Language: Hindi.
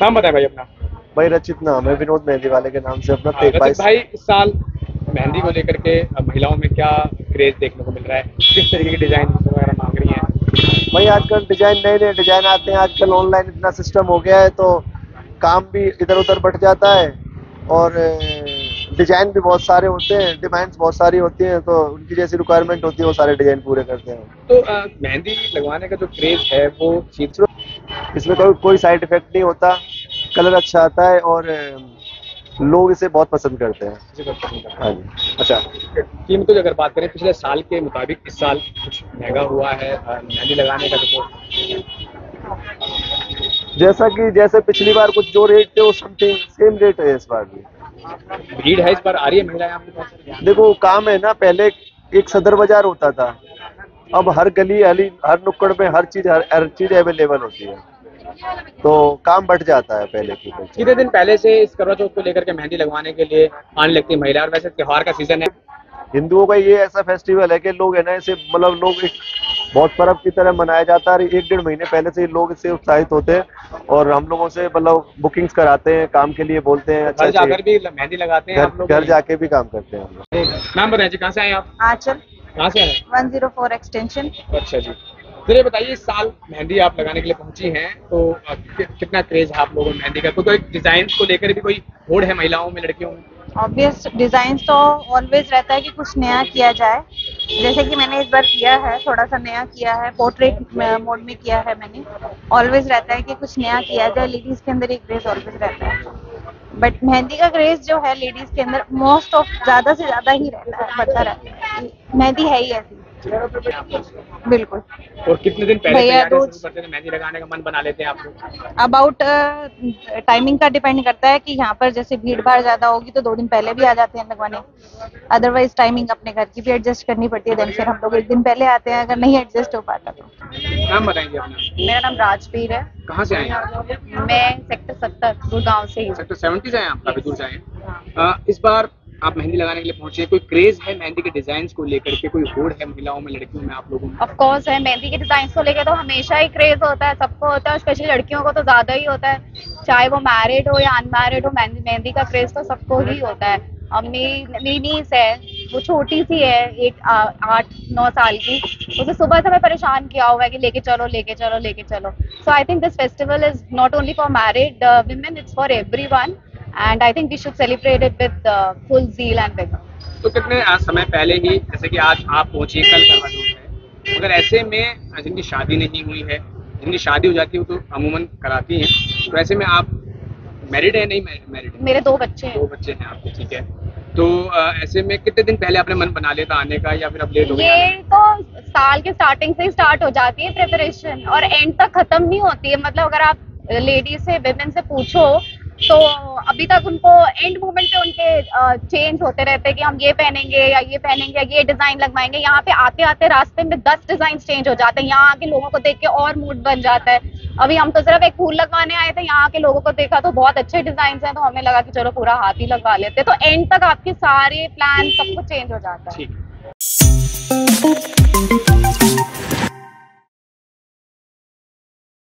नाम बताएँ भाई अपना। भाई रचित नाम है विनोद मेहंदी वाले के नाम से अपना हाँ, तेईस। रचित भाई इस साल मेहंदी को लेकर के महिलाओं में क्या क्रेज देखने को मिल रहा है? किस तरीके की डिज़ाइन वगैरह मांग रही हैं? भाई आजकल डिज़ाइन नए नए डिज़ाइन आते हैं। आजकल ऑनलाइन इतना सिस्टम हो गया है तो काम भी इधर उधर बढ़ जाता है और डिज़ाइन भी बहुत सारे होते हैं डिमांड्स बहुत सारी होती हैं तो उनकी जैसी रिक्वायरमेंट होती है वो सारे डिज़ाइन पूरे करते हैं। तो मेहंदी लगवाने का जो क्रेज है वो चीज़ इसमें कोई कोई साइड इफ़ेक्ट नहीं होता। कलर अच्छा आता है और लोग इसे बहुत पसंद करते हैं। हाँ। जी। अच्छा कीमतों की अगर बात करें पिछले साल के मुताबिक इस साल कुछ महँगा हुआ है मेहंदी लगाने का देखो जैसा कि जैसे पिछली बार कुछ जो रेट थे वो समथिंग सेम रेट है इस बार भी। भीड़ है इस बार? आ रही है महिलाएँ आपके पास? देखो काम है ना पहले एक सदर बाज़ार होता था। अब हर गली अली हर नुक्कड़ में हर चीज़ हर, हर चीज़ अवेलेबल होती है। तो काम बढ़ जाता है पहले की कितने दिन पहले से इस करवा चौथ को लेकर के मेहंदी लगवाने के लिए आने लगती है महिला और वैसे त्योहार का सीज़न है। हिंदुओं का ये ऐसा फेस्टिवल है कि लोग है ना इसे मतलब लोग एक बहुत पर्व की तरह मनाया जाता है एक डेढ़ महीने पहले से लोग इससे उत्साहित होते हैं और हम लोगों से मतलब बुकिंग्स कराते हैं काम के लिए बोलते हैं घर जाकर भी मेहंदी लगाते हैं घर लोग? जाके भी काम करते हैं हम लोग। नाम बताइए जी कहाँ से आए आप? आंचल। कहाँ से आए 104 एक्सटेंशन। अच्छा जी। चलिए बताइए, इस साल मेहंदी आप लगाने के लिए पहुँची हैं तो कितना क्रेज है आप लोगों में मेहंदी का? तो कोई डिज़ाइन को लेकर भी कोई होड़ है महिलाओं में, लड़कियों में? ऑब्वियस डिज़ाइन तो ऑलवेज रहता है कि कुछ नया किया जाए। जैसे कि मैंने इस बार किया है, थोड़ा सा नया किया है पोर्ट्रेट मोड में किया है मैंने। ऑलवेज रहता है कि कुछ नया किया जाए लेडीज़ के अंदर एक क्रेज ऑलवेज रहता है। बट मेहंदी का क्रेज जो है लेडीज़ के अंदर मोस्ट ऑफ़ ज़्यादा से ज़्यादा ही रहता है बढ़ता रहता है। मेहंदी है ही ऐसी। बिल्कुल। और कितने दिन पहले करते थे? मेहंदी लगाने का मन बना लेते हैं आप लोग। अबाउट टाइमिंग का डिपेंड करता है कि यहाँ पर जैसे भीड़ भाड़ ज़्यादा होगी तो दो दिन पहले भी आ जाते हैं लगवाने। अदरवाइज़ टाइमिंग अपने घर की भी एडजस्ट करनी पड़ती है। देन फिर हम लोग एक दिन पहले आते हैं अगर नहीं एडजस्ट हो पाता तो। नाम बताएँगे अपना। मेरा नाम राजवीर है। कहाँ से आए हैं मैं सेक्टर सत्तर गुड़गांव से ही सेक्टर सेवेंटी से आए आप? काफ़ी दूर से आए इस बार आप मेहंदी लगाने के लिए पहुँचे, कोई क्रेज है मेहंदी के डिज़ाइन को लेकर के? कोई होड़ है महिलाओं में, लड़कियों में, आप लोगों में? ऑफ़ कोर्स है, मेहंदी के डिज़ाइन को लेके तो हमेशा ही क्रेज होता है, सबको होता है स्पेशली लड़कियों को तो ज़्यादा ही होता है। चाहे वो मैरिड हो या अनमैरिड हो, मेहंदी का क्रेज तो सबको ही होता है। अम्मी मेरी नीस है, वो छोटी सी है, एक आठ, नौ साल की। उसे सुबह से मैं परेशान किया हुआ है कि लेके चलो लेके चलो लेके चलो। So I think this festival is not only for married women it's for everyone and I think we should celebrate it with full zeal and vigor तो कितने आज समय पहले ही जैसे कि आज आप पहुँचे कल करवा चौथ है मगर ऐसे में जिनकी शादी नहीं हुई है जिनकी शादी हो जाती है वो तो अमूमन कराती हैं। तो ऐसे में आप मैरिड है नहीं मैरिड है। मेरे दो बच्चे हैं। दो बच्चे हैं आपके ठीक है। तो ऐसे में कितने दिन पहले आपने मन बना लिया था आने का या फिर अब लेट हो गया? ये तो साल के स्टार्टिंग से ही स्टार्ट हो जाती है प्रिपरेशन और एंड तक खत्म नहीं होती है। मतलब अगर आप लेडीज़ से वेमेन से पूछो तो अभी तक उनको एंड मोमेंट पे उनके चेंज होते रहते हैं कि हम ये पहनेंगे या ये पहनेंगे, या ये डिज़ाइन लगवाएँगे। यहाँ पे आते आते रास्ते में दस डिज़ाइन चेंज हो जाते हैं। यहाँ आके लोगों को देख के और मूड बन जाता है। अभी हम तो सिर्फ़ एक फूल लगवाने आए थे, यहाँ के लोगों को देखा तो बहुत अच्छे डिज़ाइन हैं तो हमें लगा कि चलो पूरा हाथ ही लगवा लेते तो एंड तक आपके सारे प्लान सब कुछ चेंज हो जाता है।